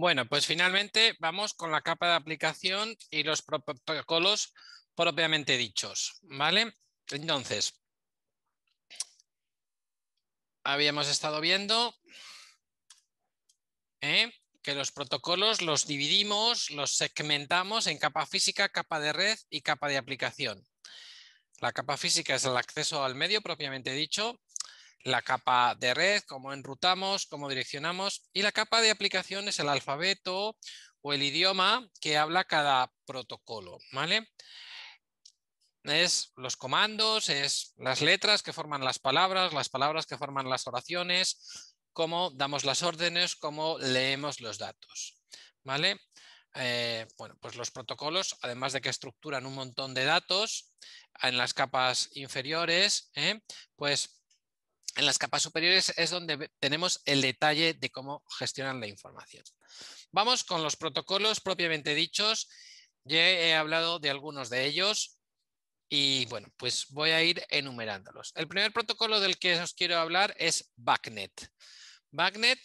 Bueno, pues finalmente vamos con la capa de aplicación y los protocolos propiamente dichos, ¿vale? Entonces, habíamos estado viendo ¿eh? que los protocolos los dividimos, los segmentamos en capa física, capa de red y capa de aplicación. La capa física es el acceso al medio propiamente dicho, la capa de red, cómo enrutamos, cómo direccionamos, y la capa de aplicación es el alfabeto o el idioma que habla cada protocolo, ¿vale? Es los comandos, es las letras que forman las palabras, las palabras que forman las oraciones, cómo damos las órdenes, cómo leemos los datos, ¿vale? Eh, bueno, pues los protocolos, además de que estructuran un montón de datos en las capas inferiores, ¿eh? pues en las capas superiores es donde tenemos el detalle de cómo gestionan la información. Vamos con los protocolos propiamente dichos. Ya he hablado de algunos de ellos y bueno, pues voy a ir enumerándolos. El primer protocolo del que os quiero hablar es BACnet. BACnet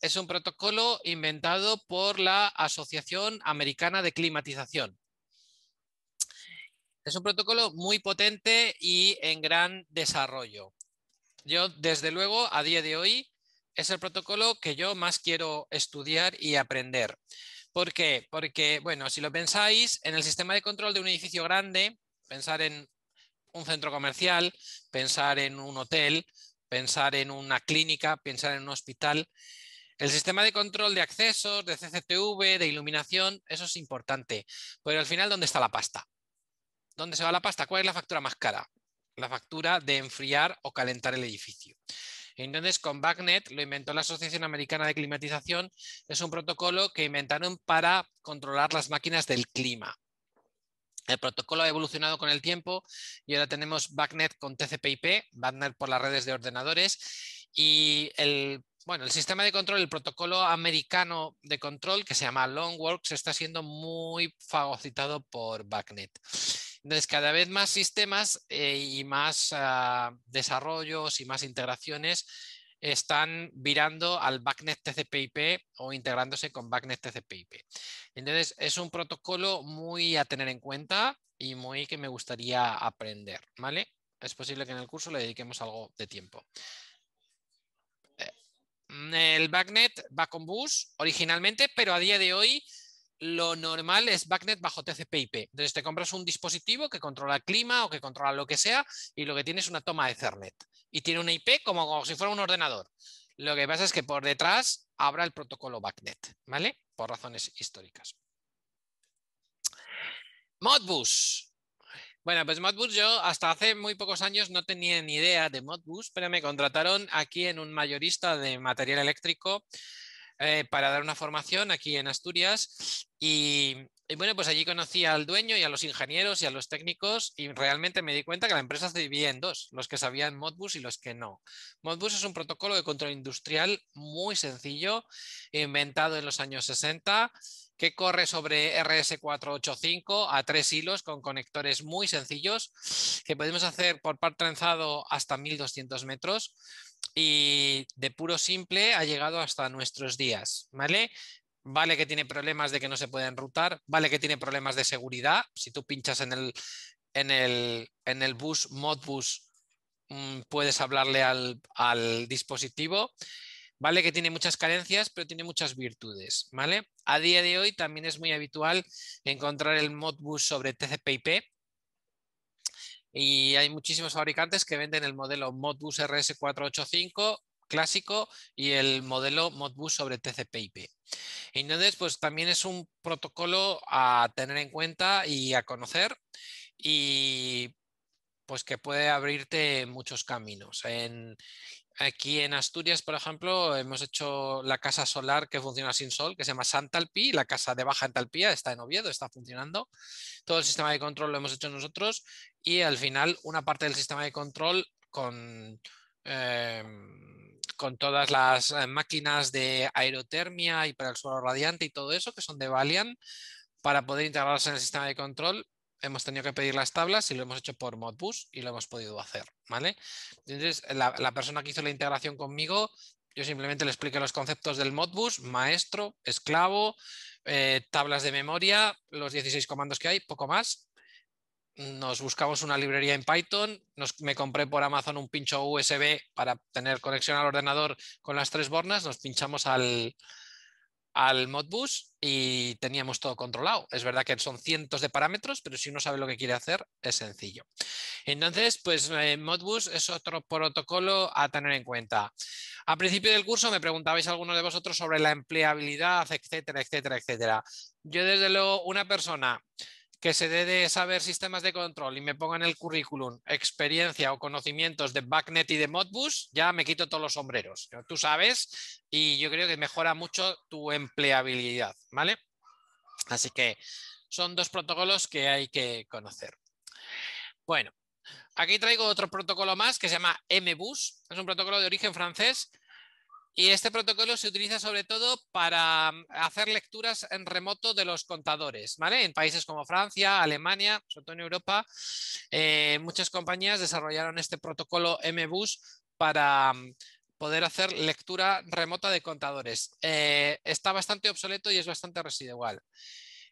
es un protocolo inventado por la Asociación Americana de Climatización. Es un protocolo muy potente y en gran desarrollo. Yo, desde luego, a día de hoy, es el protocolo que yo más quiero estudiar y aprender. ¿Por qué? Porque, bueno, si lo pensáis, en el sistema de control de un edificio grande, pensar en un centro comercial, pensar en un hotel, pensar en una clínica, pensar en un hospital, el sistema de control de accesos, de CCTV, de iluminación, eso es importante. Pero al final, ¿dónde está la pasta? ¿Dónde se va la pasta? ¿Cuál es la factura más cara? La factura de enfriar o calentar el edificio. Entonces, con BACnet lo inventó la Asociación Americana de Climatización. Es un protocolo que inventaron para controlar las máquinas del clima. El protocolo ha evolucionado con el tiempo y ahora tenemos BACnet con TCP/IP, BACnet por las redes de ordenadores y el bueno, el sistema de control, el protocolo americano de control que se llama Longworks está siendo muy fagocitado por BACnet. Entonces, cada vez más sistemas eh, y más ah, desarrollos y más integraciones están virando al BACnet TCP/IP o integrándose con BACnet TCP/IP. Entonces, es un protocolo muy a tener en cuenta y muy que me gustaría aprender, ¿vale? Es posible que en el curso le dediquemos algo de tiempo. Eh, el BACnet va con bus originalmente, pero a día de hoy lo normal es BACnet bajo TCP/IP. Entonces te compras un dispositivo que controla el clima o que controla lo que sea y lo que tiene es una toma de Ethernet. Y tiene una IP como, si fuera un ordenador. Lo que pasa es que por detrás habrá el protocolo BACnet, ¿vale? Por razones históricas. Modbus. Bueno, pues Modbus yo hasta hace muy pocos años no tenía ni idea de Modbus, pero me contrataron aquí en un mayorista de material eléctrico eh, para dar una formación aquí en Asturias y, bueno, pues allí conocí al dueño y a los ingenieros y a los técnicos y realmente me di cuenta que la empresa se dividía en dos, los que sabían Modbus y los que no. Modbus es un protocolo de control industrial muy sencillo, inventado en los años 60 que corre sobre RS485 a tres hilos con conectores muy sencillos que podemos hacer por par trenzado hasta 1200 metros y de puro simple ha llegado hasta nuestros días, ¿vale? Vale que tiene problemas de que no se puede enrutar, vale que tiene problemas de seguridad, si tú pinchas en el, en el, en el bus, Modbus, mm, puedes hablarle al, al dispositivo, vale que tiene muchas carencias, pero tiene muchas virtudes, ¿vale? A día de hoy también es muy habitual encontrar el Modbus sobre TCP/IP, y hay muchísimos fabricantes que venden el modelo Modbus RS485 clásico y el modelo Modbus sobre TCP/IP. Entonces, pues también es un protocolo a tener en cuenta y a conocer y pues que puede abrirte muchos caminos. En, Aquí en Asturias, por ejemplo, hemos hecho la casa solar que funciona sin sol, que se llama Santalpi, la casa de baja entalpía está en Oviedo, está funcionando. Todo el sistema de control lo hemos hecho nosotros y al final una parte del sistema de control con, em, con todas las eh, máquinas de aerotermia y para el suelo radiante y todo eso, que son de Valiant, para poder integrarse en el sistema de control hemos tenido que pedir las tablas y lo hemos hecho por Modbus y lo hemos podido hacer, ¿vale? Entonces, la, persona que hizo la integración conmigo Yo simplemente le expliqué los conceptos del Modbus, maestro, esclavo, eh, tablas de memoria, los 16 comandos que hay, poco más. Nos buscamos una librería en Python, nos, me compré por Amazon un pincho USB para tener conexión al ordenador con las tres bornas, nos pinchamos al, al Modbus y teníamos todo controlado. Es verdad que son cientos de parámetros, pero si uno sabe lo que quiere hacer, es sencillo. Entonces, pues eh, Modbus es otro protocolo a tener en cuenta. A principio del curso me preguntabais algunos de vosotros sobre la empleabilidad, etcétera, etcétera, etcétera. Yo desde luego, una persona que se dé de saber sistemas de control y me ponga en el currículum experiencia o conocimientos de Backnet y de Modbus, ya me quito todos los sombreros. Tú sabes y yo creo que mejora mucho tu empleabilidad, ¿vale? Así que son dos protocolos que hay que conocer. Bueno, aquí traigo otro protocolo más que se llama MBus. Es un protocolo de origen francés y este protocolo se utiliza sobre todo para mm, hacer lecturas en remoto de los contadores, ¿vale? En países como Francia, Alemania, sobre todo en Europa, eh, muchas compañías desarrollaron este protocolo MBus para mm, poder hacer lectura remota de contadores. Eh, está bastante obsoleto y es bastante residual.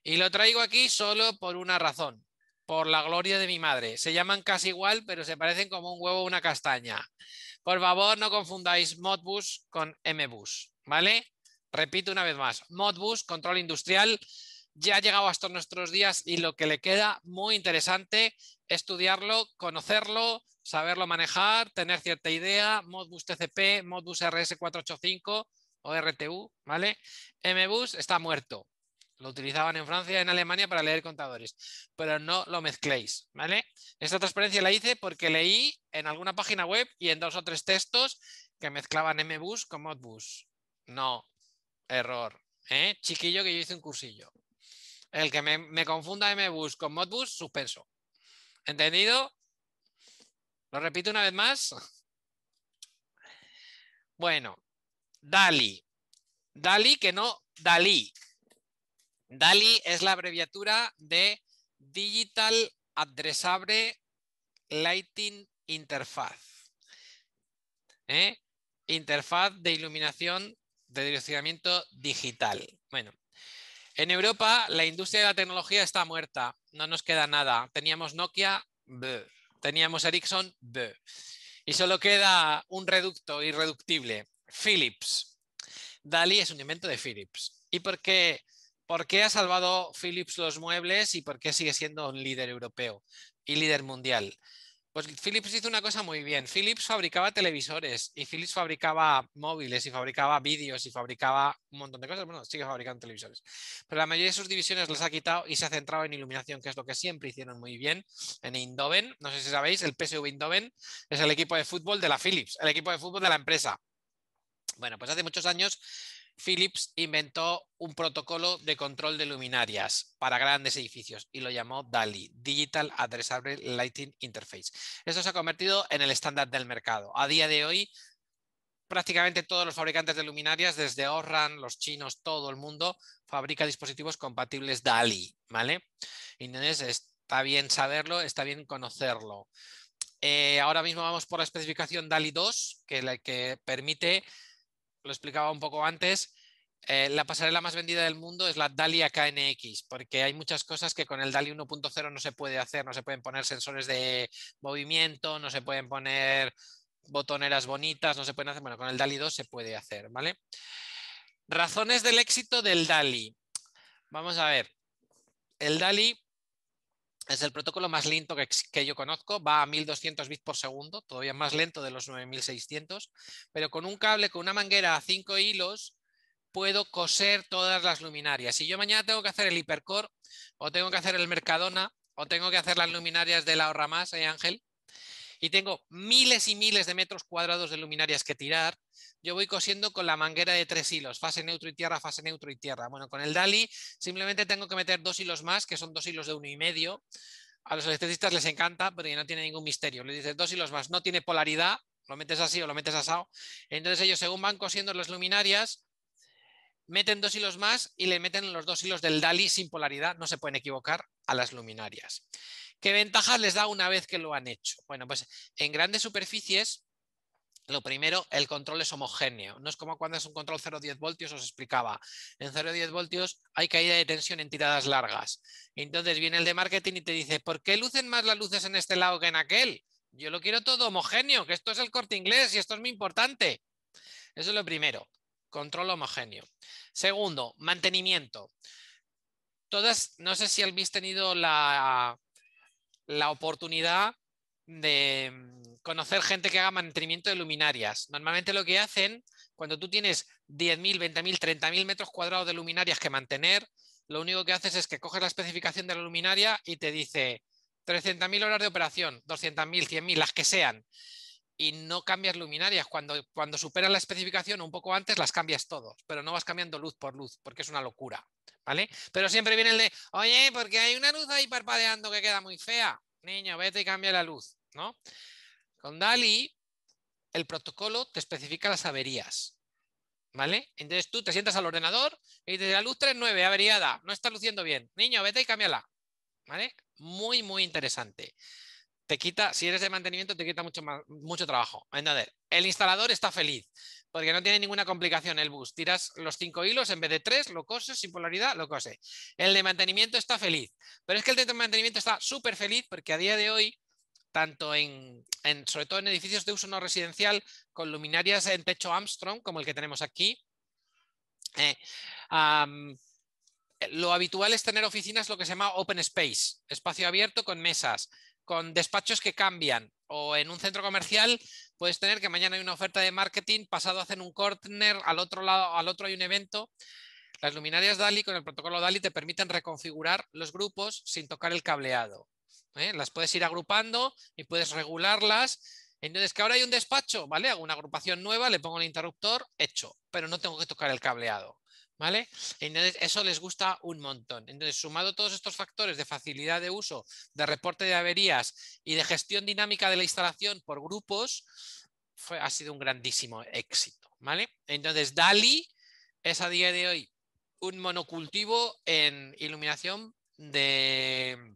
Y lo traigo aquí solo por una razón, por la gloria de mi madre. Se llaman casi igual, pero se parecen como un huevo o una castaña. Por favor, no confundáis Modbus con MBus, ¿vale? Repito una vez más, Modbus, control industrial, ya ha llegado hasta nuestros días y lo que le queda muy interesante, estudiarlo, conocerlo, saberlo manejar, tener cierta idea, Modbus TCP, Modbus RS485 o RTU, ¿vale? MBus está muerto. Lo utilizaban en Francia y en Alemania para leer contadores, pero no lo mezcléis, ¿vale? Esta transparencia la hice porque leí en alguna página web y en dos o tres textos que mezclaban MBus con Modbus. No, error. ¿eh? Chiquillo que yo hice un cursillo. El que me, me confunda MBus con Modbus, suspenso. ¿Entendido? Lo repito una vez más. Bueno, DALI. DALI que no DALI. DALI es la abreviatura de Digital Addressable Lighting Interface. ¿eh? Interfaz de iluminación de direccionamiento digital. Bueno, en Europa la industria de la tecnología está muerta, no nos queda nada. Teníamos Nokia, teníamos Ericsson, y solo queda un reducto irreductible, Philips. DALI es un invento de Philips. ¿Y por qué? ¿Por qué ha salvado Philips los muebles y por qué sigue siendo un líder europeo y líder mundial? Pues Philips hizo una cosa muy bien. Philips fabricaba televisores y Philips fabricaba móviles y fabricaba vídeos y fabricaba un montón de cosas. Bueno, sigue fabricando televisores. Pero la mayoría de sus divisiones las ha quitado y se ha centrado en iluminación, que es lo que siempre hicieron muy bien. En Indoven, no sé si sabéis, el PSV Indoven es el equipo de fútbol de la Philips, el equipo de fútbol de la empresa. Bueno, pues hace muchos años Philips inventó un protocolo de control de luminarias para grandes edificios y lo llamó DALI, Digital Addressable Lighting Interface. Esto se ha convertido en el estándar del mercado. A día de hoy, prácticamente todos los fabricantes de luminarias, desde Orran, los chinos, todo el mundo, fabrica dispositivos compatibles DALI, ¿vale? Entonces, está bien saberlo, está bien conocerlo. Eh, ahora mismo vamos por la especificación DALI 2, que, la, que permite lo explicaba un poco antes, eh, la pasarela más vendida del mundo es la DALI KNX, porque hay muchas cosas que con el DALI 1.0 no se puede hacer, no se pueden poner sensores de movimiento, no se pueden poner botoneras bonitas, no se pueden hacer, bueno, con el DALI 2 se puede hacer, ¿vale? Razones del éxito del DALI. Vamos a ver, el DALI es el protocolo más lento que, yo conozco, va a 1200 bits por segundo, todavía más lento de los 9600, pero con un cable, con una manguera a 5 hilos, puedo coser todas las luminarias. Si yo mañana tengo que hacer el hipercore, o tengo que hacer el Mercadona, o tengo que hacer las luminarias de la Ahorra Más, ¿eh, Ángel? Y tengo miles y miles de metros cuadrados de luminarias que tirar, yo voy cosiendo con la manguera de tres hilos, fase neutro y tierra, fase neutro y tierra. Bueno, con el DALI simplemente tengo que meter dos hilos más, que son dos hilos de uno y medio. A los electricistas les encanta, pero no tiene ningún misterio. Le dices dos hilos más, no tiene polaridad, lo metes así o lo metes asado. Entonces ellos, según van cosiendo las luminarias, meten dos hilos más y le meten los dos hilos del DALI sin polaridad, no se pueden equivocar, a las luminarias. ¿Qué ventajas les da una vez que lo han hecho? Bueno, pues en grandes superficies Lo primero, el control es homogéneo. No es como cuando es un control 0,10 voltios, os explicaba. En 0,10 voltios hay caída de tensión en tiradas largas. Entonces viene el de marketing y te dice, ¿por qué lucen más las luces en este lado que en aquel? Yo lo quiero todo homogéneo, que esto es el corte inglés y esto es muy importante. Eso es lo primero, control homogéneo. Segundo, mantenimiento. Todas, no sé si habéis tenido la, la oportunidad de mm, conocer gente que haga mantenimiento de luminarias. Normalmente lo que hacen, cuando tú tienes 10.000, 20.000, 30.000 metros cuadrados de luminarias que mantener, lo único que haces es que coges la especificación de la luminaria y te dice 300.000 horas de operación, 200.000, 100.000, las que sean. Y no cambias luminarias. Cuando, cuando superas la especificación un poco antes, las cambias todos, pero no vas cambiando luz por luz, porque es una locura. ¿Vale? Pero siempre viene el de, oye, porque hay una luz ahí parpadeando que queda muy fea. Niño, vete y cambia la luz. ¿no? Con DALI, el protocolo te especifica las averías. ¿Vale? Entonces tú te sientas al ordenador y dices, la luz 3.9, averiada, no está luciendo bien. Niño, vete y cámbiala. ¿Vale? Muy, muy interesante. Te quita, si eres de mantenimiento, te quita mucho, mucho trabajo. Entonces, el instalador está feliz porque no tiene ninguna complicación el bus. Tiras los cinco hilos en vez de tres, lo coses, sin polaridad, lo cose. El de mantenimiento está feliz. Pero es que el de mantenimiento está súper feliz porque a día de hoy tanto en, sobre todo en edificios de uso no residencial, con luminarias en techo Armstrong, como el que tenemos aquí. Eh, lo habitual es tener oficinas lo que se llama open space, espacio abierto con mesas, con despachos que cambian. O en un centro comercial puedes tener que mañana hay una oferta de marketing, pasado hacen un corner, al otro lado, al otro hay un evento. Las luminarias DALI con el protocolo DALI te permiten reconfigurar los grupos sin tocar el cableado. ¿eh? Las puedes ir agrupando y puedes regularlas. Entonces, que ahora hay un despacho, ¿vale? Hago una agrupación nueva, le pongo el interruptor, hecho, pero no tengo que tocar el cableado. ¿Vale? Entonces, eso les gusta un montón. Entonces, sumado todos estos factores de facilidad de uso, de reporte de averías y de gestión dinámica de la instalación por grupos, fue, ha sido un grandísimo éxito. ¿Vale? Entonces, DALI es a día de hoy un monocultivo en iluminación de,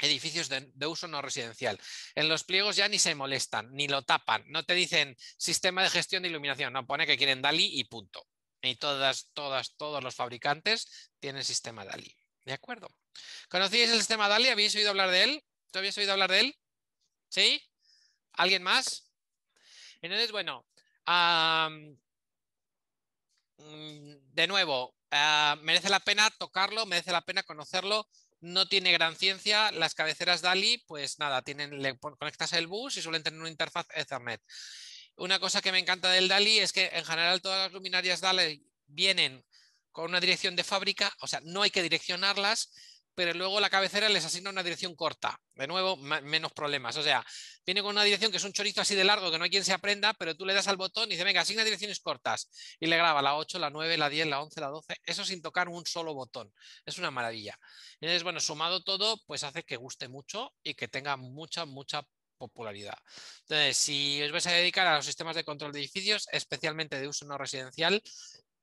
edificios de, uso no residencial. En los pliegos ya ni se molestan, ni lo tapan, no te dicen sistema de gestión de iluminación, no, pone que quieren DALI y punto. Y todas, todas, todos los fabricantes tienen sistema DALI. ¿De acuerdo? ¿Conocíais el sistema DALI? ¿Habéis oído hablar de él? ¿Tú habías oído hablar de él? ¿Sí? ¿Alguien más? Entonces, bueno, mm, de nuevo, ah, merece la pena tocarlo, merece la pena conocerlo, no tiene gran ciencia. Las cabeceras DALI, pues nada, tienen, conectas el bus y suelen tener una interfaz Ethernet. Una cosa que me encanta del DALI es que en general todas las luminarias DALI vienen con una dirección de fábrica, o sea, no hay que direccionarlas, pero luego la cabecera les asigna una dirección corta. De nuevo, menos problemas. O sea, viene con una dirección que es un chorizo así de largo que no hay quien se aprenda, pero tú le das al botón y dice, venga, asigna direcciones cortas. Y le graba la 8, la 9, la 10, la 11, la 12. Eso sin tocar un solo botón. Es una maravilla. Entonces, bueno, sumado todo, pues hace que guste mucho y que tenga mucha, mucha popularidad. Entonces, si os vais a dedicar a los sistemas de control de edificios, especialmente de uso no residencial,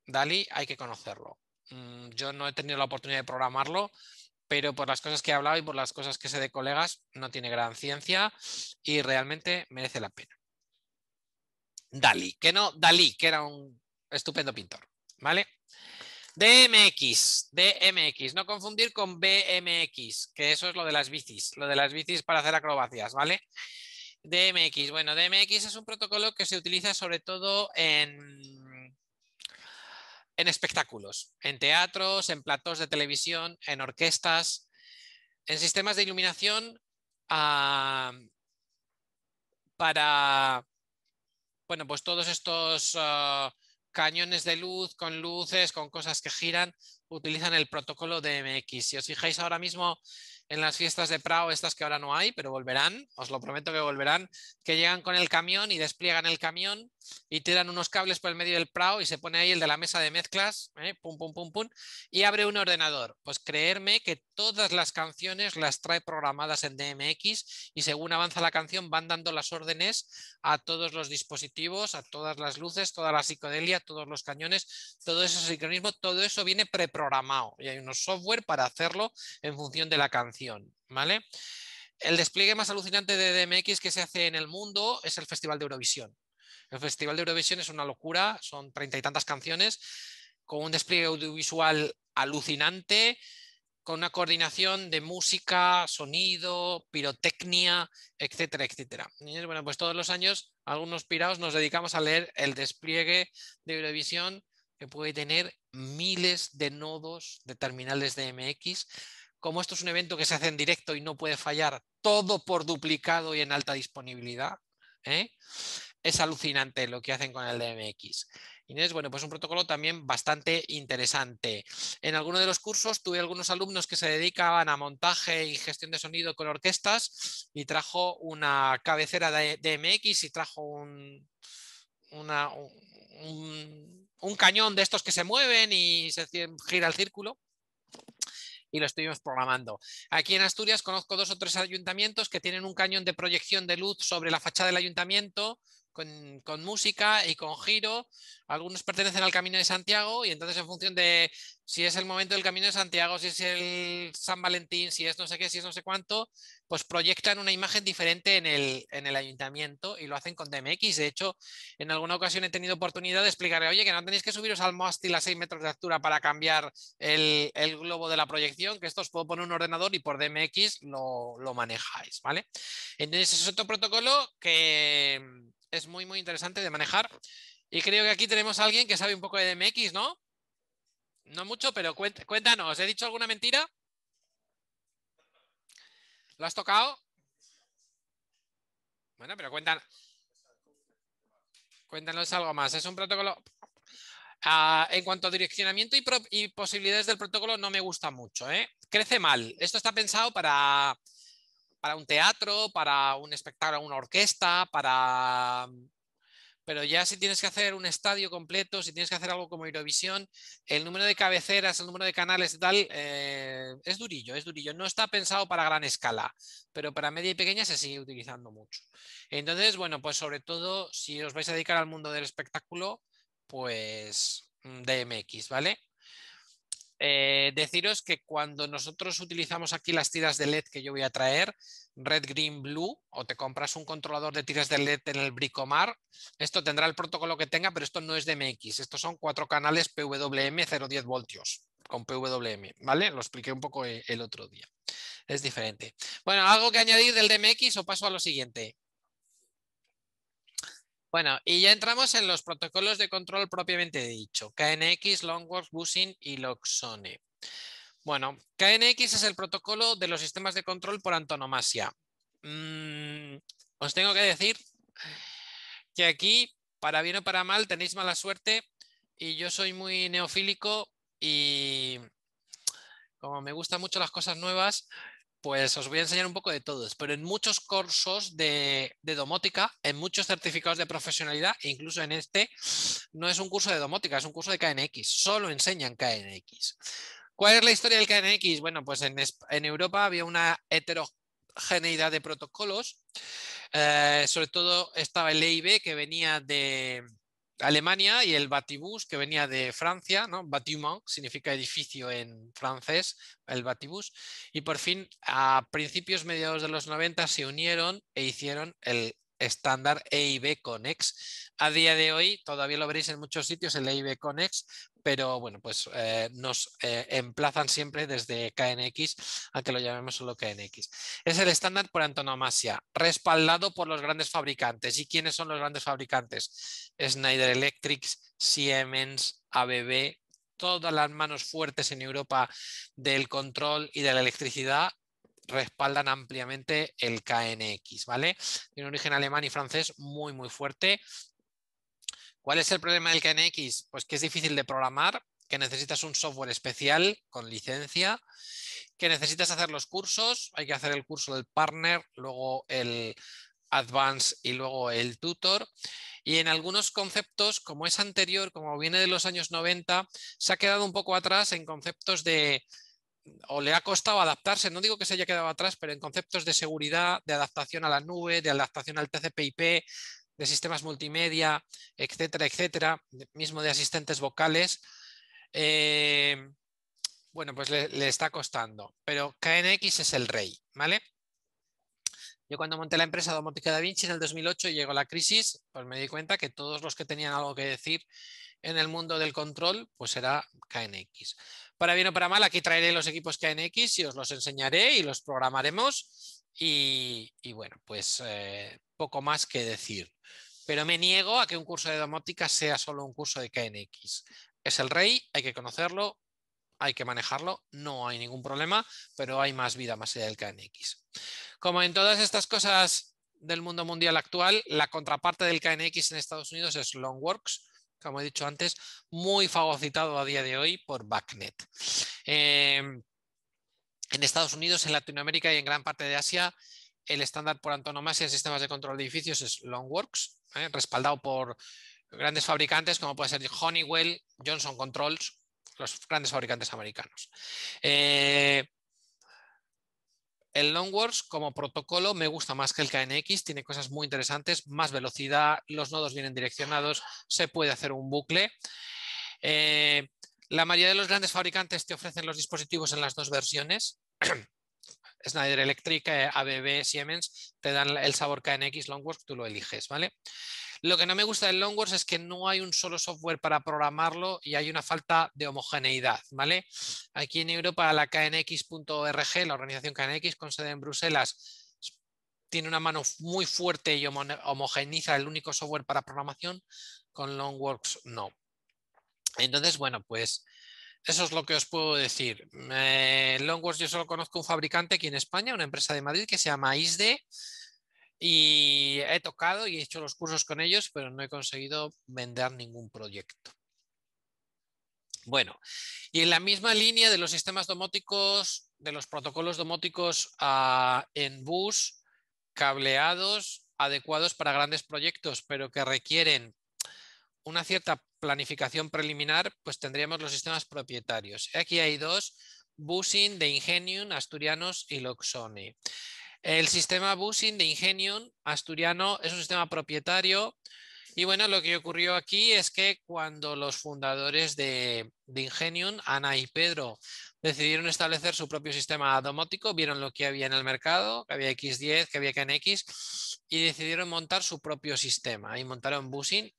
DALI hay que conocerlo. Mm, yo no he tenido la oportunidad de programarlo, pero por las cosas que he hablado y por las cosas que sé de colegas, no tiene gran ciencia y realmente merece la pena. Dalí, que no Dalí, que era un estupendo pintor, ¿vale? DMX, DMX, no confundir con BMX, que eso es lo de las bicis, lo de las bicis para hacer acrobacias, ¿vale? DMX, bueno, DMX es un protocolo que se utiliza sobre todo en en espectáculos, en teatros, en platos de televisión, en orquestas, en sistemas de iluminación ah, para, bueno, pues todos estos ah, cañones de luz con luces, con cosas que giran, utilizan el protocolo DMX. Si os fijáis ahora mismo en las fiestas de Prado, estas que ahora no hay, pero volverán, os lo prometo que volverán, que llegan con el camión y despliegan el camión y tiran unos cables por el medio del Prado y se pone ahí el de la mesa de mezclas, ¿eh? pum, pum, pum, pum, y abre un ordenador. Pues creerme que todas las canciones las trae programadas en DMX y según avanza la canción van dando las órdenes a todos los dispositivos, a todas las luces, toda la psicodelia, todos los cañones, todo ese sincronismo, todo eso viene preprogramado y hay unos software para hacerlo en función de la canción. El despliegue más alucinante de DMX que se hace en el mundo es el Festival de Eurovisión. El Festival de Eurovisión es una locura, son treinta y tantas canciones, con un despliegue audiovisual alucinante, con una coordinación de música, sonido, pirotecnia, etcétera, etcétera. Y bueno, pues todos los años algunos pirados nos dedicamos a leer el despliegue de Eurovisión que puede tener miles de nodos de terminales de MX. Como esto es un evento que se hace en directo y no puede fallar, todo por duplicado y en alta disponibilidad, ¿eh? es alucinante lo que hacen con el DMX. Inés, bueno, pues un protocolo también bastante interesante. En alguno de los cursos tuve algunos alumnos que se dedicaban a montaje y gestión de sonido con orquestas y trajo una cabecera de DMX y trajo un, un, cañón de estos que se mueven y se gira el círculo y lo estuvimos programando. Aquí en Asturias conozco dos o tres ayuntamientos que tienen un cañón de proyección de luz sobre la fachada del ayuntamiento con, música y con giro. Algunos pertenecen al Camino de Santiago y entonces en función de si es el momento del Camino de Santiago, si es el San Valentín, si es no sé qué, si es no sé cuánto, pues proyectan una imagen diferente en el, en el ayuntamiento y lo hacen con DMX. De hecho, en alguna ocasión he tenido oportunidad de explicarle, oye, que no tenéis que subiros al mástil a 6 metros de altura para cambiar el, globo de la proyección, que esto os puedo poner un ordenador y por DMX lo, lo manejáis, ¿vale? Entonces, es otro protocolo que es muy, muy interesante de manejar. Y creo que aquí tenemos a alguien que sabe un poco de DMX, ¿no? No mucho, pero cuéntanos, ¿he dicho alguna mentira? ¿Lo has tocado? Bueno, pero cuéntanos. Cuéntanos algo más. Es un protocolo. Ah, en cuanto a direccionamiento y, posibilidades del protocolo, no me gusta mucho. ¿eh? Crece mal. Esto está pensado para para un teatro, para un espectáculo, una orquesta, para... Pero ya si tienes que hacer un estadio completo, si tienes que hacer algo como Eurovisión, el número de cabeceras, el número de canales y tal, eh, es durillo, es durillo. No está pensado para gran escala, pero para media y pequeña se sigue utilizando mucho. Entonces, bueno, pues sobre todo si os vais a dedicar al mundo del espectáculo, pues mm, DMX, ¿vale? Eh, deciros que cuando nosotros utilizamos aquí las tiras de LED que yo voy a traer, red, green, blue, o te compras un controlador de tiras de LED en el Bricomar, esto tendrá el protocolo que tenga, pero esto no es DMX, estos son cuatro canales PWM 010 voltios con PWM, ¿vale? Lo expliqué un poco eh, el otro día. Es diferente. Bueno, ¿algo que añadir del DMX o paso a lo siguiente? Bueno, y ya entramos en los protocolos de control propiamente dicho, KNX, Longworth, Busing y Loxone. Bueno, KNX es el protocolo de los sistemas de control por antonomasia. Mm, os tengo que decir que aquí, para bien o para mal, tenéis mala suerte y yo soy muy neofílico y como me gustan mucho las cosas nuevas, pues os voy a enseñar un poco de todos, pero en muchos cursos de, domótica, en muchos certificados de profesionalidad, e incluso en este, no es un curso de domótica, es un curso de KNX, solo enseñan KNX. ¿Cuál es la historia del KNX? Bueno, pues en, Europa había una heterogeneidad de protocolos, eh, sobre todo estaba el EIB que venía de, Alemania y el Batibus que venía de Francia, ¿no? Bâtiment significa edificio en francés, el Batibus, y por fin a principios mediados de los 90 se unieron e hicieron el estándar EIB Conex. A día de hoy todavía lo veréis en muchos sitios el EIB Conex, pero bueno, pues eh, nos eh, emplazan siempre desde KNX a que lo llamemos solo KNX. Es el estándar por antonomasia, respaldado por los grandes fabricantes. ¿Y quiénes son los grandes fabricantes? Schneider Electric, Siemens, ABB, todas las manos fuertes en Europa del control y de la electricidad respaldan ampliamente el KNX, ¿vale? Tiene un origen alemán y francés muy, muy fuerte. ¿Cuál es el problema del KNX? Pues que es difícil de programar, que necesitas un software especial con licencia, que necesitas hacer los cursos, hay que hacer el curso del partner, luego el advance y luego el tutor. Y en algunos conceptos, como es anterior, como viene de los años 90, se ha quedado un poco atrás en conceptos de o le ha costado adaptarse, no digo que se haya quedado atrás, pero en conceptos de seguridad, de adaptación a la nube, de adaptación al TCP/IP, de sistemas multimedia, etcétera, etcétera, mismo de asistentes vocales, eh, bueno, pues le, está costando. Pero KNX es el rey, ¿vale? Yo cuando monté la empresa Domótica Da Vinci en el 2008 y llegó la crisis, pues me di cuenta que todos los que tenían algo que decir en el mundo del control, pues era KNX. Para bien o para mal, aquí traeré los equipos KNX y os los enseñaré y los programaremos. Y, bueno, pues eh, poco más que decir. Pero me niego a que un curso de domótica sea solo un curso de KNX. Es el rey, hay que conocerlo, hay que manejarlo, no hay ningún problema, pero hay más vida más allá del KNX. Como en todas estas cosas del mundo mundial actual, la contraparte del KNX en Estados Unidos es Longworks, como he dicho antes, muy fagocitado a día de hoy por Backnet. Em, en Estados Unidos, en Latinoamérica y en gran parte de Asia, el estándar por antonomasia en sistemas de control de edificios es Longworks, ¿eh? respaldado por grandes fabricantes como puede ser Honeywell, Johnson Controls, los grandes fabricantes americanos. Eh, el Longworks como protocolo me gusta más que el KNX, tiene cosas muy interesantes, más velocidad, los nodos vienen direccionados, se puede hacer un bucle. Eh, la mayoría de los grandes fabricantes te ofrecen los dispositivos en las dos versiones. Schneider Electric, eh, ABB, Siemens, te dan el sabor KNX Longworks, tú lo eliges, ¿vale? Lo que no me gusta del Longworks es que no hay un solo software para programarlo y hay una falta de homogeneidad, ¿vale? Aquí en Europa la KNX.org, la organización KNX con sede en Bruselas, tiene una mano muy fuerte y homogeniza el único software para programación, con Longworks no. Entonces, bueno, pues eso es lo que os puedo decir. Longworks yo solo conozco un fabricante aquí en España, una empresa de Madrid que se llama ISDE, y he tocado y he hecho los cursos con ellos, pero no he conseguido vender ningún proyecto. Bueno, y en la misma línea de los sistemas domóticos, de los protocolos domóticos ah, en bus, cableados, adecuados para grandes proyectos, pero que requieren una cierta planificación preliminar, pues tendríamos los sistemas propietarios. Aquí hay dos, Busing de Ingenium, Asturianos y Loxone. El sistema busing de Ingenium asturiano es un sistema propietario y bueno, lo que ocurrió aquí es que cuando los fundadores de, Ingenium, Ana y Pedro, decidieron establecer su propio sistema domótico, vieron lo que había en el mercado, que había X10, que había KNX, y decidieron montar su propio sistema y montaron Busing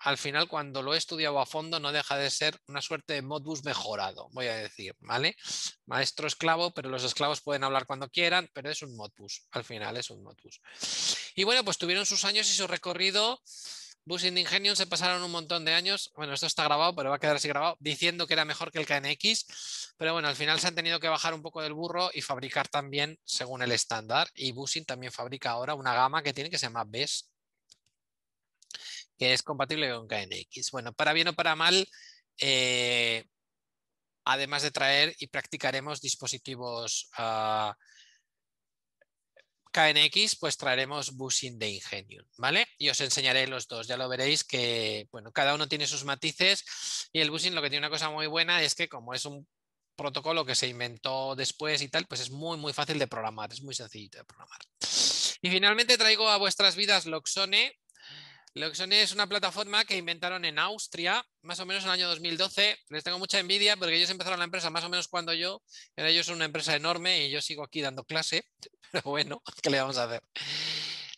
al final cuando lo he estudiado a fondo no deja de ser una suerte de Modbus mejorado, voy a decir, ¿vale? Maestro esclavo, pero los esclavos pueden hablar cuando quieran, pero es un Modbus, al final es un Modbus. Y bueno, pues tuvieron sus años y su recorrido. Busing Ingenium se pasaron un montón de años, bueno, esto está grabado, pero va a quedar así grabado, diciendo que era mejor que el KNX, pero bueno, al final se han tenido que bajar un poco del burro y fabricar también según el estándar. Y Busing también fabrica ahora una gama que tiene que se llama BEST que es compatible con KNX. Bueno, para bien o para mal, eh, además de traer y practicaremos dispositivos ah, KNX, pues traeremos Busing de Ingenium, ¿vale? Y os enseñaré los dos, ya lo veréis que, bueno, cada uno tiene sus matices y el Busing lo que tiene una cosa muy buena es que como es un protocolo que se inventó después y tal, pues es muy, muy fácil de programar, es muy sencillo de programar. Y finalmente traigo a vuestras vidas Loxone, Loxone es una plataforma que inventaron en Austria, más o menos en el año 2012. Les tengo mucha envidia porque ellos empezaron la empresa más o menos cuando yo. Ellos son una empresa enorme y yo sigo aquí dando clase. Pero bueno, ¿qué le vamos a hacer?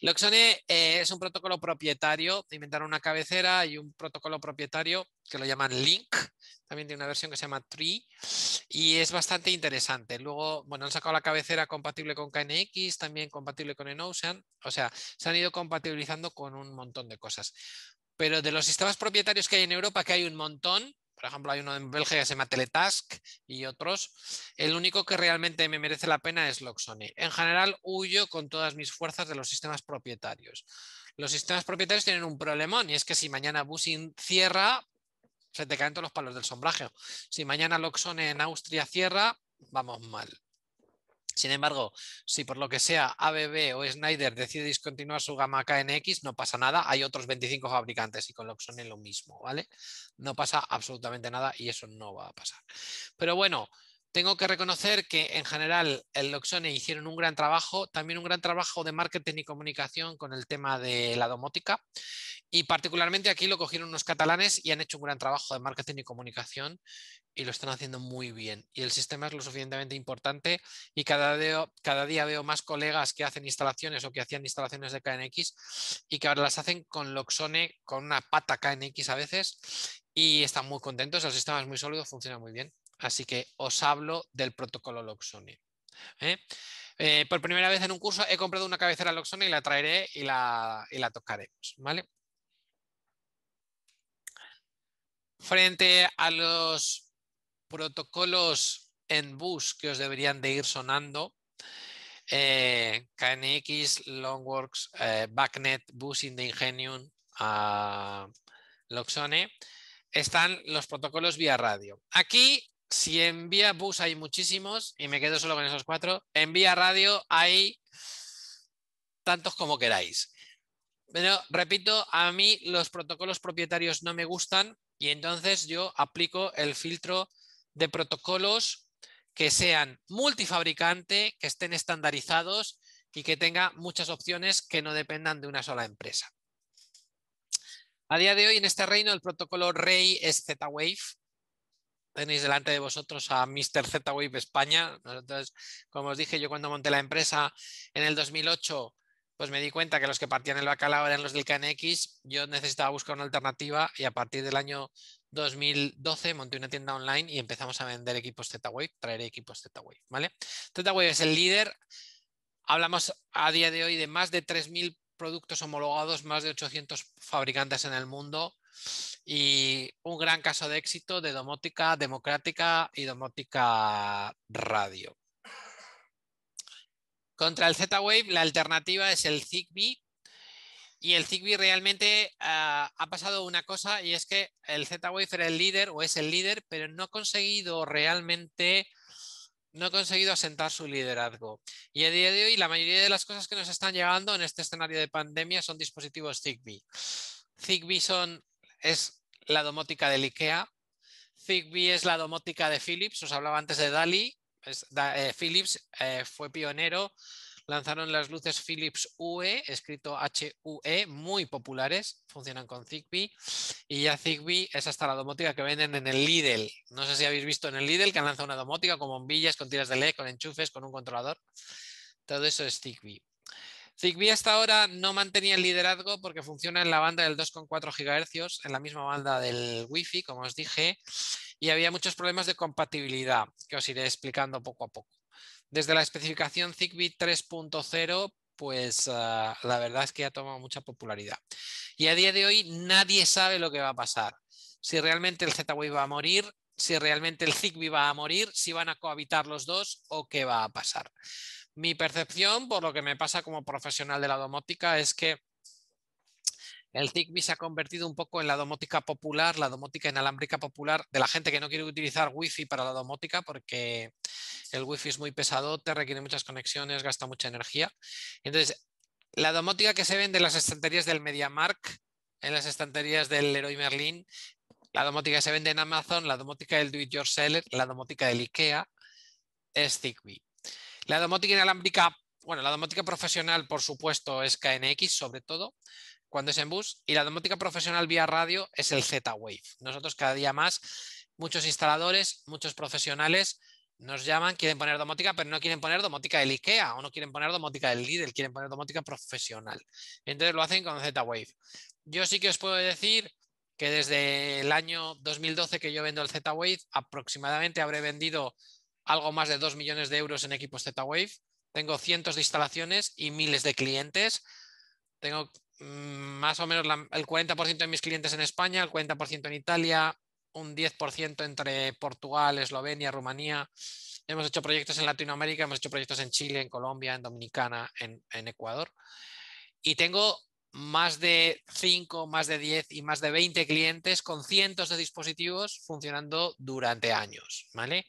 Loxone eh, es un protocolo propietario. Inventaron una cabecera y un protocolo propietario que lo llaman Link. También tiene una versión que se llama Tree y es bastante interesante. Luego, bueno, han sacado la cabecera compatible con KNX, también compatible con Enocean. O sea, se han ido compatibilizando con un montón de cosas. Pero de los sistemas propietarios que hay en Europa, que hay un montón, por ejemplo, hay uno en Bélgica que se llama Teletask y otros. El único que realmente me merece la pena es Loxone. En general, huyo con todas mis fuerzas de los sistemas propietarios. Los sistemas propietarios tienen un problemón y es que si mañana Busing cierra, se te caen todos los palos del sombraje. Si mañana Loxone en Austria cierra, vamos mal. Sin embargo, si por lo que sea ABB o Schneider decide discontinuar su gama KNX, no pasa nada. Hay otros 25 fabricantes y con Loxone lo mismo, ¿vale? No pasa absolutamente nada y eso no va a pasar. Pero bueno, Tengo que reconocer que en general el Loxone hicieron un gran trabajo, también un gran trabajo de marketing y comunicación con el tema de la domótica y particularmente aquí lo cogieron unos catalanes y han hecho un gran trabajo de marketing y comunicación y lo están haciendo muy bien. Y el sistema es lo suficientemente importante y cada, cada día veo más colegas que hacen instalaciones o que hacían instalaciones de KNX y que ahora las hacen con Loxone, con una pata KNX a veces y están muy contentos. El sistema es muy sólido, funciona muy bien. Así que os hablo del protocolo Loxone. ¿eh? Eh, por primera vez en un curso he comprado una cabecera Loxone y la traeré y la, y la tocaremos. ¿vale? Frente a los protocolos en bus que os deberían de ir sonando, eh, KNX, Longworks, Backnet, Busing de Ingenium, Loxone, están los protocolos vía radio. Aquí si en vía bus hay muchísimos y me quedo solo con esos cuatro, en vía radio hay tantos como queráis. Pero repito, a mí los protocolos propietarios no me gustan y entonces yo aplico el filtro de protocolos que sean multifabricante, que estén estandarizados y que tenga muchas opciones que no dependan de una sola empresa. A día de hoy en este reino el protocolo REI es Z-Wave, tenéis delante de vosotros a Mr. Z-Wave España. Entonces, como os dije, yo cuando monté la empresa en el 2008, pues me di cuenta que los que partían el bacalao eran los del KNX. Yo necesitaba buscar una alternativa y a partir del año 2012 monté una tienda online y empezamos a vender equipos Z-Wave, traer equipos Z-Wave, ¿vale? Z-Wave es el líder. Hablamos a día de hoy de más de 3.000 productos homologados, más de 800 fabricantes en el mundo y un gran caso de éxito de domótica democrática y domótica radio. Contra el Z-Wave la alternativa es el Zigbee y el Zigbee realmente ah, ha pasado una cosa y es que el Z-Wave era el líder o es el líder, pero no ha conseguido realmente no ha conseguido asentar su liderazgo. Y a día de hoy la mayoría de las cosas que nos están llegando en este escenario de pandemia son dispositivos Zigbee. Zigbee son es la domótica del IKEA. Zigbee es la domótica de Philips. Os hablaba antes de Dali. Eh, Philips eh, fue pionero. Lanzaron las luces Philips UE, escrito HUE, muy populares. Funcionan con Zigbee. Y ya Zigbee es hasta la domótica que venden en el Lidl. No sé si habéis visto en el Lidl que han lanzado una domótica con bombillas, con tiras de LED, con enchufes, con un controlador. Todo eso es Zigbee. Zigbee hasta ahora no mantenía el liderazgo porque funciona en la banda del 2,4 GHz, en la misma banda del Wi-Fi, como os dije, y había muchos problemas de compatibilidad que os iré explicando poco a poco. Desde la especificación Zigbee 3.0, pues ah, la verdad es que ha tomado mucha popularidad. Y a día de hoy nadie sabe lo que va a pasar. Si realmente el Z-Wave va a morir, si realmente el Zigbee va a morir, si van a cohabitar los dos o qué va a pasar. Mi percepción, por lo que me pasa como profesional de la domótica, es que el Zigbee se ha convertido un poco en la domótica popular, la domótica inalámbrica popular de la gente que no quiere utilizar Wi-Fi para la domótica porque el Wi-Fi es muy pesado, te requiere muchas conexiones, gasta mucha energía. Entonces, la domótica que se vende en las estanterías del MediaMark, en las estanterías del Leroy Merlin, la domótica que se vende en Amazon, la domótica del Do It Yourself, la domótica del IKEA, es Zigbee. La domótica inalámbrica, bueno, la domótica profesional, por supuesto, es KNX, sobre todo, cuando es en bus, y la domótica profesional vía radio es el Z-Wave. Nosotros cada día más, muchos instaladores, muchos profesionales nos llaman, quieren poner domótica, pero no quieren poner domótica del IKEA o no quieren poner domótica del Lidl, quieren poner domótica profesional. Entonces lo hacen con Z-Wave. Yo sí que os puedo decir que desde el año 2012 que yo vendo el Z-Wave, aproximadamente habré vendido algo más de 2 millones de euros en equipos Z-Wave. Tengo cientos de instalaciones y miles de clientes. Tengo mm, más o menos el 40% de mis clientes en España, el 40% en Italia, un 10% entre Portugal, Eslovenia, Rumanía. Hemos hecho proyectos en Latinoamérica, hemos hecho proyectos en Chile, en Colombia, en Dominicana, en, en Ecuador. Y tengo más de 5, más de 10 y más de 20 clientes con cientos de dispositivos funcionando durante años. ¿vale?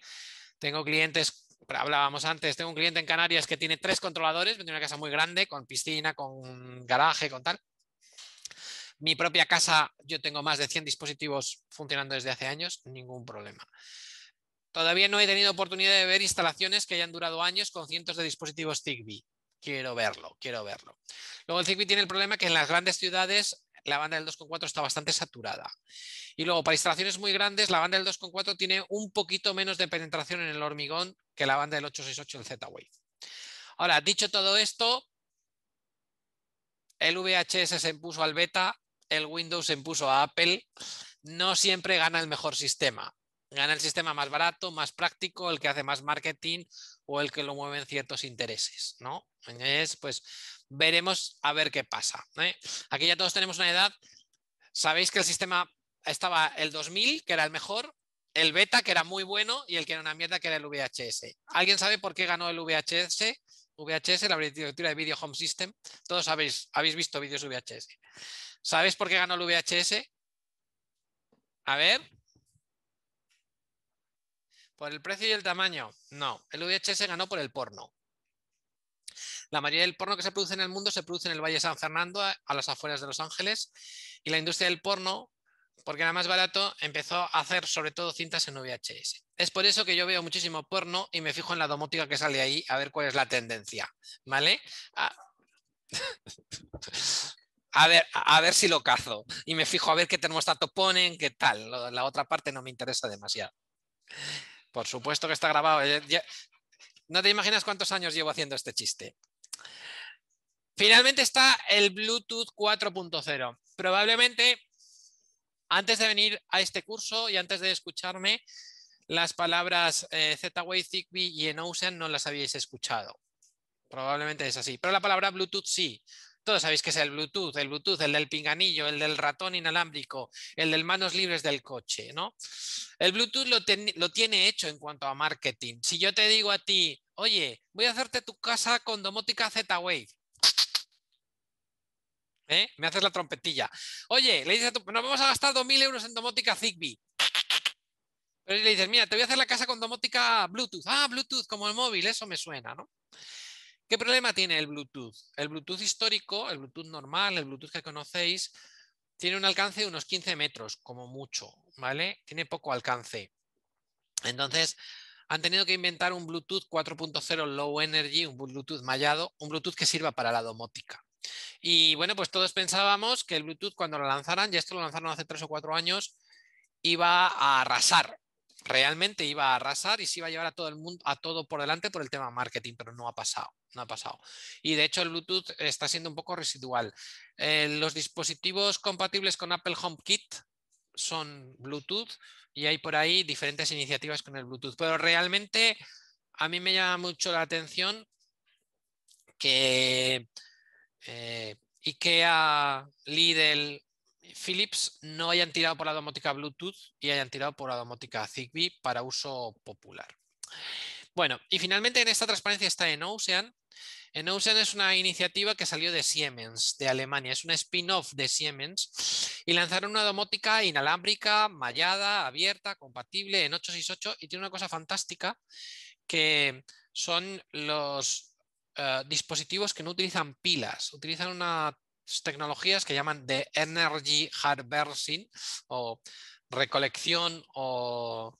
Tengo clientes, hablábamos antes, tengo un cliente en Canarias que tiene tres controladores, tiene una casa muy grande, con piscina, con garaje, con tal. Mi propia casa, yo tengo más de 100 dispositivos funcionando desde hace años, ningún problema. Todavía no he tenido oportunidad de ver instalaciones que hayan durado años con cientos de dispositivos Zigbee. Quiero verlo, quiero verlo. Luego el Zigbee tiene el problema que en las grandes ciudades la banda del 2.4 está bastante saturada. Y luego para instalaciones muy grandes la banda del 2.4 tiene un poquito menos de penetración en el hormigón que la banda del 868 el Z-Wave. Ahora, dicho todo esto, el VHS se impuso al beta, el Windows se impuso a Apple. No siempre gana el mejor sistema. Gana el sistema más barato, más práctico, el que hace más marketing o el que lo mueven ciertos intereses, ¿no? Entonces, pues veremos a ver qué pasa. ¿eh? Aquí ya todos tenemos una edad. Sabéis que el sistema estaba el 2000, que era el mejor, el beta, que era muy bueno, y el que era una mierda, que era el VHS. ¿Alguien sabe por qué ganó el VHS? VHS, la directiva de Video Home System. Todos habéis, habéis visto vídeos VHS. ¿Sabéis por qué ganó el VHS? A ver. ¿Por el precio y el tamaño? No, el VHS ganó por el porno. La mayoría del porno que se produce en el mundo se produce en el Valle San Fernando, a las afueras de Los Ángeles, y la industria del porno, porque era más barato, empezó a hacer sobre todo cintas en VHS. Es por eso que yo veo muchísimo porno y me fijo en la domótica que sale ahí a ver cuál es la tendencia, ¿vale? A, ver, a ver si lo cazo y me fijo a ver qué termostato ponen, qué tal. La otra parte no me interesa demasiado. Por supuesto que está grabado. no te imaginas cuántos años llevo haciendo este chiste. Finalmente está el Bluetooth 4.0. Probablemente antes de venir a este curso y antes de escucharme, las palabras eh, Z-Wave, Zigbee y Enocean no las habíais escuchado. Probablemente es así. Pero la palabra Bluetooth sí. Todos sabéis que es el Bluetooth, el Bluetooth, el del pinganillo, el del ratón inalámbrico, el del manos libres del coche, ¿no? El Bluetooth lo, tiene hecho en cuanto a marketing. Si yo te digo a ti, oye, voy a hacerte tu casa con domótica Z-Wave. ¿Eh? Me haces la trompetilla. Oye, le dices a tu, nos vamos a gastar 2.000 euros en domótica Zigbee. Pero le dices, mira, te voy a hacer la casa con domótica Bluetooth. Ah, Bluetooth, como el móvil, eso me suena, ¿no? ¿Qué problema tiene el Bluetooth? El Bluetooth histórico, el Bluetooth normal, el Bluetooth que conocéis, tiene un alcance de unos 15 metros, como mucho, ¿vale? Tiene poco alcance. Entonces, han tenido que inventar un Bluetooth 4.0 Low Energy, un Bluetooth mallado, un Bluetooth que sirva para la domótica. Y bueno, pues todos pensábamos que el Bluetooth cuando lo lanzaran, ya esto lo lanzaron hace tres o cuatro años, iba a arrasar realmente iba a arrasar y se iba a llevar a todo el mundo, a todo por delante por el tema marketing, pero no ha pasado, no ha pasado. Y de hecho el Bluetooth está siendo un poco residual. Eh, los dispositivos compatibles con Apple HomeKit son Bluetooth y hay por ahí diferentes iniciativas con el Bluetooth, pero realmente a mí me llama mucho la atención que eh, IKEA, Lidl, Philips no hayan tirado por la domótica Bluetooth y hayan tirado por la domótica Zigbee para uso popular. Bueno, y finalmente en esta transparencia está en Ocean. En Ocean es una iniciativa que salió de Siemens, de Alemania. Es una spin-off de Siemens y lanzaron una domótica inalámbrica, mallada, abierta, compatible en 868 y tiene una cosa fantástica que son los eh, dispositivos que no utilizan pilas, utilizan una tecnologías que llaman de Energy Harvesting o recolección o,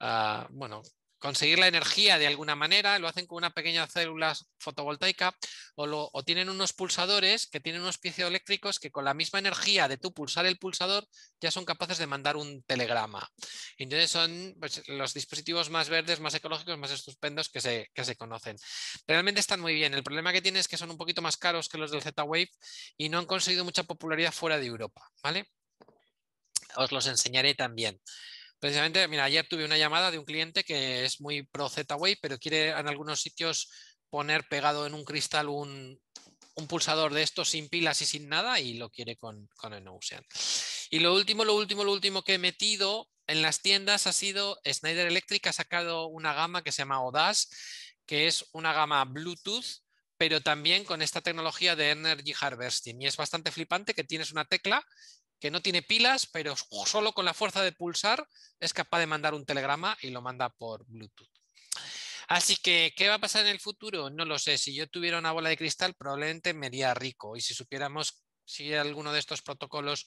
ah, bueno, conseguir la energía de alguna manera, lo hacen con una pequeña célula fotovoltaica o, tienen unos pulsadores que tienen unos piezoeléctricos que con la misma energía de tu pulsar el pulsador ya son capaces de mandar un telegrama. Entonces son pues, los dispositivos más verdes, más ecológicos, más estupendos que se, que se conocen. Realmente están muy bien. El problema que tienen es que son un poquito más caros que los del Z-Wave y no han conseguido mucha popularidad fuera de Europa. ¿vale? Os los enseñaré también. Precisamente, mira, ayer tuve una llamada de un cliente que es muy pro Z-Wave, pero quiere en algunos sitios poner pegado en un cristal un, pulsador de estos sin pilas y sin nada y lo quiere con, con el Ocean. Y lo último, lo último, lo último que he metido en las tiendas ha sido Schneider Electric ha sacado una gama que se llama ODAS, que es una gama Bluetooth, pero también con esta tecnología de Energy Harvesting. Y es bastante flipante que tienes una tecla que no tiene pilas, pero solo con la fuerza de pulsar es capaz de mandar un telegrama y lo manda por Bluetooth. Así que, ¿qué va a pasar en el futuro? No lo sé. Si yo tuviera una bola de cristal, probablemente me haría rico. Y si supiéramos si alguno de estos protocolos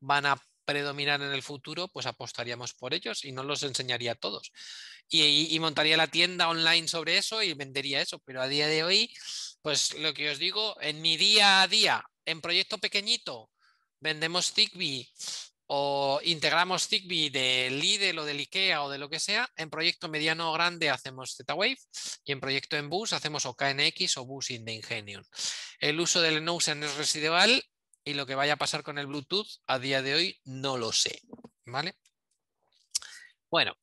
van a predominar en el futuro, pues apostaríamos por ellos y no los enseñaría a todos. Y, y, montaría la tienda online sobre eso y vendería eso. Pero a día de hoy, pues lo que os digo, en mi día a día, en proyecto pequeñito, vendemos Zigbee o integramos Zigbee de Lidl o del IKEA o de lo que sea, en proyecto mediano o grande hacemos Z-Wave y en proyecto en bus hacemos o KNX o bus in the Ingenium. El uso del Notion es residual y lo que vaya a pasar con el Bluetooth a día de hoy no lo sé. ¿Vale? Bueno,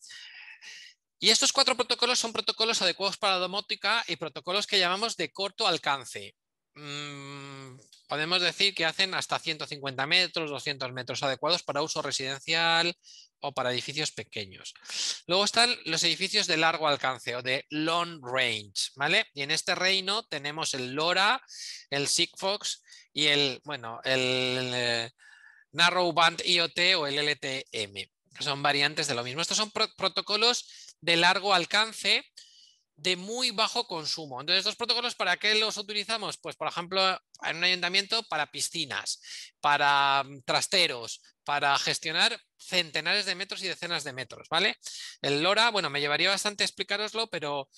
y estos cuatro protocolos son protocolos adecuados para la domótica y protocolos que llamamos de corto alcance. Mm, podemos decir que hacen hasta 150 metros, 200 metros adecuados para uso residencial o para edificios pequeños. Luego están los edificios de largo alcance o de long range, ¿vale? Y en este reino tenemos el LoRa, el Sigfox y el, bueno, el eh, Narrow Band IoT o el LTM, son variantes de lo mismo. Estos son protocolos de largo alcance de muy bajo consumo. Entonces, estos protocolos, ¿para qué los utilizamos? Pues, por ejemplo, en un ayuntamiento para piscinas, para mm, trasteros, para gestionar centenares de metros y decenas de metros, ¿vale? El LoRa, bueno, me llevaría bastante explicaroslo, pero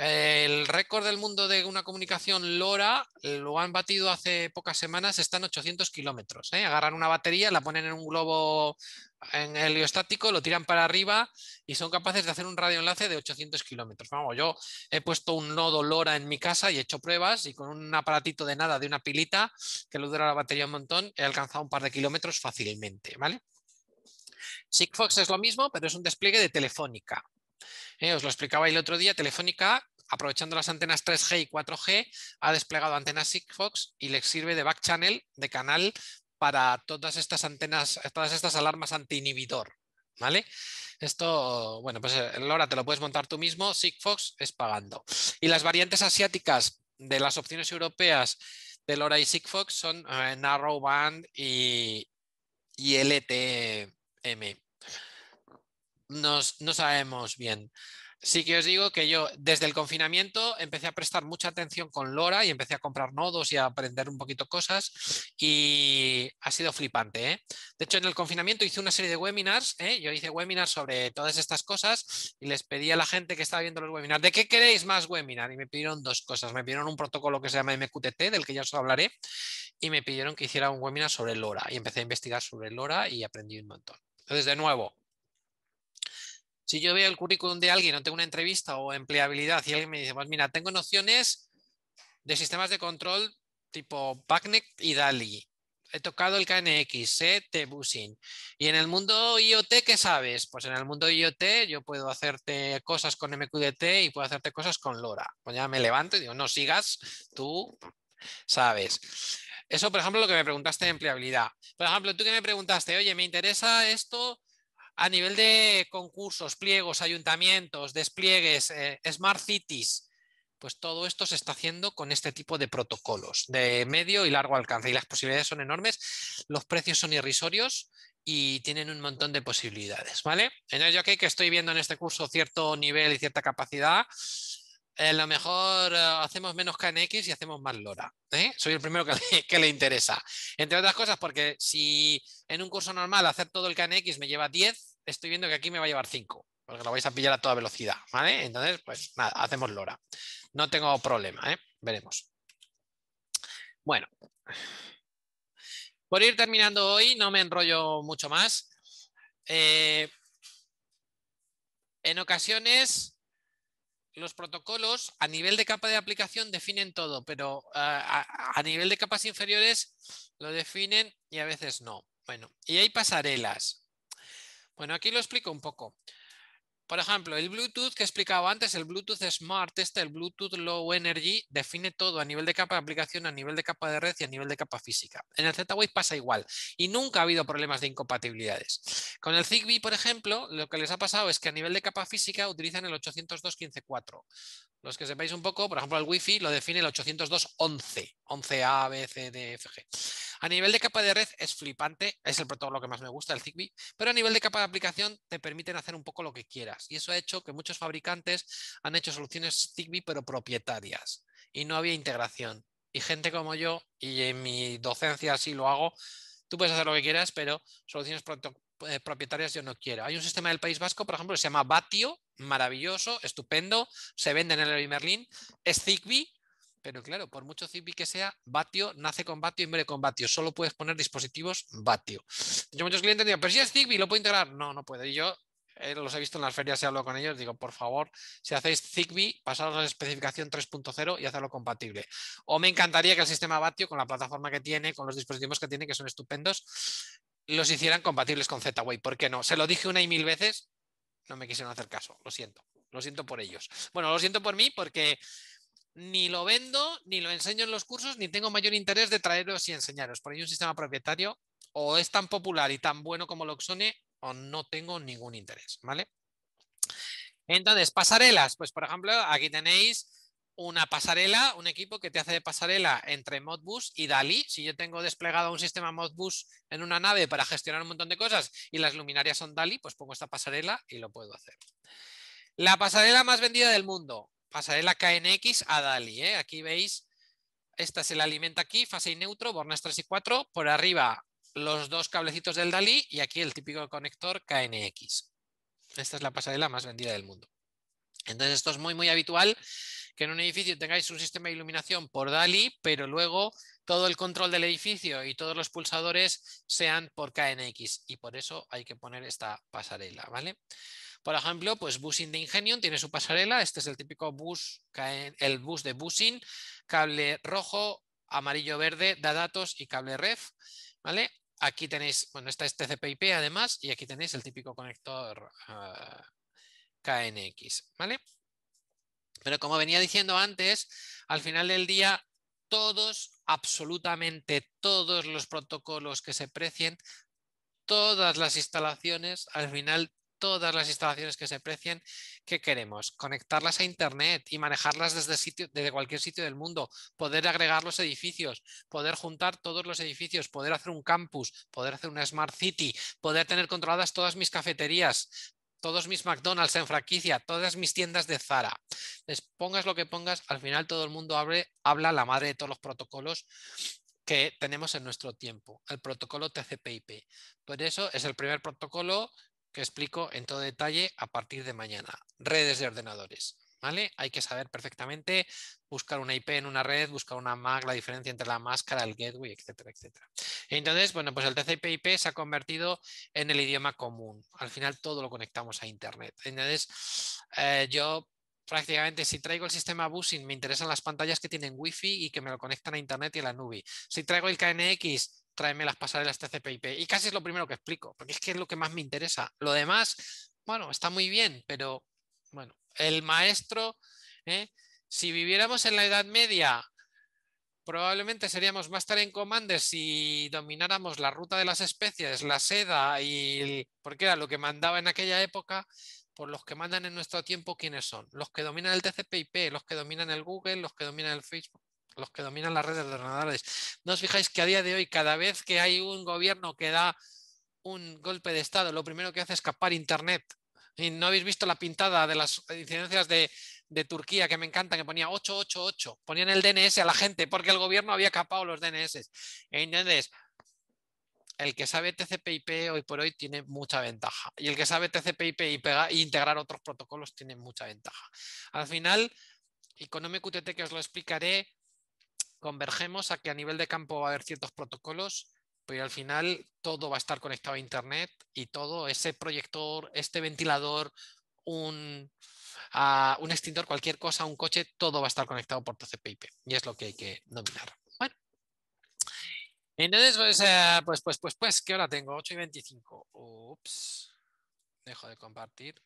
el récord del mundo de una comunicación LoRa lo han batido hace pocas semanas, están 800 kilómetros. ¿eh? Agarran una batería, la ponen en un globo en heliostático, lo tiran para arriba y son capaces de hacer un radioenlace de 800 kilómetros. Vamos, yo he puesto un nodo LoRa en mi casa y he hecho pruebas y con un aparatito de nada, de una pilita que lo dura la batería un montón, he alcanzado un par de kilómetros fácilmente. ¿vale? Sigfox es lo mismo, pero es un despliegue de telefónica. Eh, os lo explicaba el otro día, Telefónica, aprovechando las antenas 3G y 4G, ha desplegado antenas Sigfox y le sirve de back channel, de canal para todas estas antenas, todas estas alarmas anti-inhibidor. ¿Vale? Esto, bueno, pues eh, LoRa te lo puedes montar tú mismo, Sigfox es pagando. Y las variantes asiáticas de las opciones europeas de LoRa y Sigfox son eh, Narrowband y, y LTM no sabemos bien. Sí que os digo que yo desde el confinamiento empecé a prestar mucha atención con LoRa y empecé a comprar nodos y a aprender un poquito cosas y ha sido flipante. ¿eh? De hecho, en el confinamiento hice una serie de webinars, ¿eh? yo hice webinars sobre todas estas cosas y les pedí a la gente que estaba viendo los webinars, ¿de qué queréis más webinar? Y me pidieron dos cosas. Me pidieron un protocolo que se llama MQTT, del que ya os hablaré, y me pidieron que hiciera un webinar sobre LoRa y empecé a investigar sobre LoRa y aprendí un montón. Entonces, de nuevo, si yo veo el currículum de alguien o tengo una entrevista o empleabilidad y alguien me dice, pues mira, tengo nociones de sistemas de control tipo BACnet y DALI. He tocado el KNX, sé T-Busing. Y en el mundo IoT, ¿qué sabes? Pues en el mundo IoT yo puedo hacerte cosas con MQDT y puedo hacerte cosas con LoRa. Pues ya me levanto y digo, no sigas, tú sabes. Eso, por ejemplo, lo que me preguntaste de empleabilidad. Por ejemplo, tú que me preguntaste, oye, me interesa esto a nivel de concursos, pliegos, ayuntamientos, despliegues, eh, smart cities, pues todo esto se está haciendo con este tipo de protocolos de medio y largo alcance y las posibilidades son enormes, los precios son irrisorios y tienen un montón de posibilidades, ¿vale? Yo aquí que estoy viendo en este curso cierto nivel y cierta capacidad, a lo mejor eh, hacemos menos KNX y hacemos más LoRa. ¿eh? Soy el primero que le, que le, interesa. Entre otras cosas, porque si en un curso normal hacer todo el KNX me lleva 10, estoy viendo que aquí me va a llevar 5, porque lo vais a pillar a toda velocidad. ¿vale? Entonces, pues nada, hacemos LoRa. No tengo problema, ¿eh? veremos. Bueno, por ir terminando hoy, no me enrollo mucho más. en ocasiones los protocolos a nivel de capa de aplicación definen todo, pero ah, a, nivel de capas inferiores lo definen y a veces no. Bueno, y hay pasarelas. Bueno, aquí lo explico un poco. Por ejemplo, el Bluetooth que he explicado antes, el Bluetooth Smart, este, el Bluetooth Low Energy, define todo a nivel de capa de aplicación, a nivel de capa de red y a nivel de capa física. En el Z-Wave pasa igual y nunca ha habido problemas de incompatibilidades. Con el Zigbee, por ejemplo, lo que les ha pasado es que a nivel de capa física utilizan el 802.15.4. Los que sepáis un poco, por ejemplo, el Wi-Fi lo define el 802.11, 11A, B, C, D, F, G. A nivel de capa de red es flipante, es el protocolo que más me gusta, el Zigbee, pero a nivel de capa de aplicación te permiten hacer un poco lo que quieras. Y eso ha hecho que muchos fabricantes han hecho soluciones Zigbee, pero propietarias. Y no había integración. Y gente como yo, y en mi docencia así lo hago, Tú puedes hacer lo que quieras, pero soluciones eh, propietarias yo no quiero. Hay un sistema del País Vasco, por ejemplo, que se llama Batio, maravilloso, estupendo, se vende en el Merlin, es Zigbee, pero claro, por mucho Zigbee que sea, Batio nace con Batio y muere con Batio. Solo puedes poner dispositivos Batio. Yo muchos clientes digo, pero si es Zigbee, ¿lo puedo integrar? No, no puedo. Y yo eh, los he visto en las ferias y hablo con ellos, digo, por favor, si hacéis Zigbee, pasaros a la especificación 3.0 y hacerlo compatible. O me encantaría que el sistema Batio, con la plataforma que tiene, con los dispositivos que tiene, que son estupendos, los hicieran compatibles con Z-Wave. ¿Por qué no? Se lo dije una y mil veces, no me quisieron hacer caso, lo siento. Lo siento por ellos. Bueno, lo siento por mí porque ni lo vendo, ni lo enseño en los cursos, ni tengo mayor interés de traeros y enseñaros. Por ahí un sistema propietario o es tan popular y tan bueno como Loxone o no tengo ningún interés, ¿vale? Entonces, pasarelas, pues por ejemplo, aquí tenéis una pasarela, un equipo que te hace de pasarela entre Modbus y DALI. Si yo tengo desplegado un sistema Modbus en una nave para gestionar un montón de cosas y las luminarias son DALI, pues pongo esta pasarela y lo puedo hacer. La pasarela más vendida del mundo, pasarela KNX a DALI. ¿eh? Aquí veis, esta es el alimenta aquí, fase y neutro, bornas 3 y 4. Por arriba los dos cablecitos del DALI y aquí el típico conector KNX. Esta es la pasarela más vendida del mundo. Entonces esto es muy, muy habitual que en un edificio tengáis un sistema de iluminación por DALI, pero luego todo el control del edificio y todos los pulsadores sean por KNX y por eso hay que poner esta pasarela, ¿vale? Por ejemplo, pues Busing de Ingenium tiene su pasarela. Este es el típico bus, el bus de Busing, cable rojo, amarillo, verde, da datos y cable ref. ¿Vale? Aquí tenéis, bueno, esta es TCP/IP además y aquí tenéis el típico conector ah, KNX, ¿vale? Pero como venía diciendo antes, al final del día todos, absolutamente todos los protocolos que se precien, todas las instalaciones, al final todas las instalaciones que se precien, ¿qué queremos? Conectarlas a Internet y manejarlas desde, sitio, desde cualquier sitio del mundo, poder agregar los edificios, poder juntar todos los edificios, poder hacer un campus, poder hacer una Smart City, poder tener controladas todas mis cafeterías, todos mis McDonald's en franquicia, todas mis tiendas de Zara. Les pongas lo que pongas, al final todo el mundo abre, habla la madre de todos los protocolos que tenemos en nuestro tiempo, el protocolo TCP/IP. Por eso es el primer protocolo que explico en todo detalle a partir de mañana. Redes de ordenadores. ¿Vale? Hay que saber perfectamente buscar una IP en una red, buscar una MAC, la diferencia entre la máscara, el gateway, etcétera, etcétera. Entonces, bueno, pues el TCP/IP se ha convertido en el idioma común. Al final todo lo conectamos a Internet. Entonces, eh, yo prácticamente si traigo el sistema busing me interesan las pantallas que tienen Wi-Fi y que me lo conectan a Internet y a la nube. Si traigo el KNX tráeme las pasarelas TCP/IP. Y casi es lo primero que explico, porque es que es lo que más me interesa. Lo demás, bueno, está muy bien, pero bueno, el maestro, ¿eh? si viviéramos en la Edad Media, probablemente seríamos más en Commander si domináramos la ruta de las especies, la seda y porque era lo que mandaba en aquella época. Por los que mandan en nuestro tiempo, ¿quiénes son? Los que dominan el TCP/IP, los que dominan el Google, los que dominan el Facebook los que dominan las redes de ordenadores. ¿No os fijáis que a día de hoy, cada vez que hay un gobierno que da un golpe de Estado, lo primero que hace es capar Internet? Y no habéis visto la pintada de las incidencias de, Turquía que me encanta, que ponía 888, ponían el DNS a la gente porque el gobierno había capado los DNS. Entonces, el que sabe TCP/IP hoy por hoy tiene mucha ventaja y el que sabe TCP/IP e integrar otros protocolos tiene mucha ventaja. Al final, Economic UTT que os lo explicaré, convergemos a que a nivel de campo va a haber ciertos protocolos, pero al final todo va a estar conectado a Internet y todo, ese proyector, este ventilador, un, un extintor, cualquier cosa, un coche, todo va a estar conectado por TCP/IP y es lo que hay que dominar. Bueno, entonces, pues, eh, pues, pues, pues, pues, ¿qué hora tengo? 8 y 25. Ups, dejo de compartir.